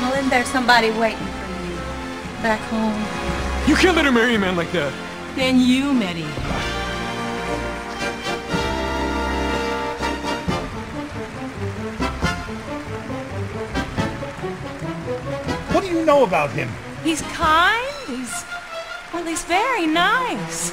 Well, isn't there somebody waiting for you back home? You can't let her marry a man like that. Then you, Mitty. What do you know about him? He's kind. He's well, he's very nice.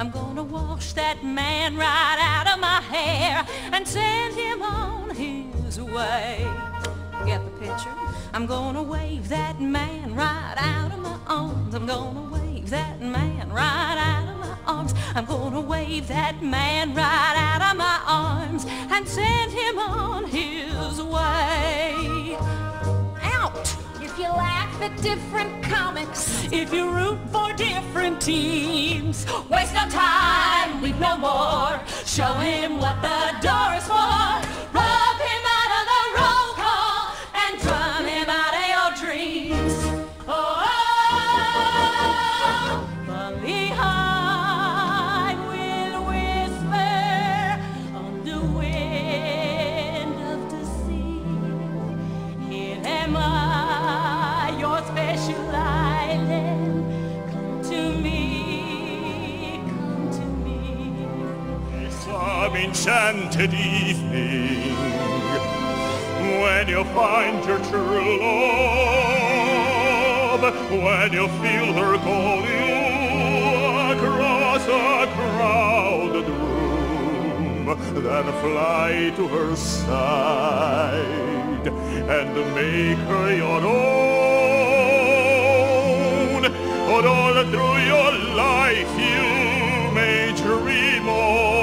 I'm gonna wash that man right out of my hair and send him on his way. Get the picture? I'm gonna wave that man right out of my arms. I'm gonna wave that man right out of my arms. I'm gonna wave that man right out of my arms and send him on his way. At different comics, If you root for different teams, waste no time, weep no more. Show him what the door is for. Enchanted evening when you find your true love, when you feel her call you across a crowded room, then fly to her side and make her your own. For all through your life you may dream on.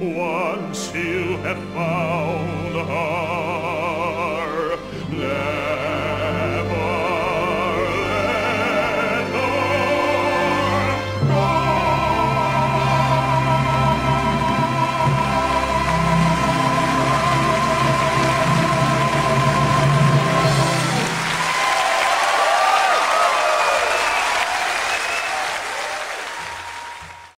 once you have found her.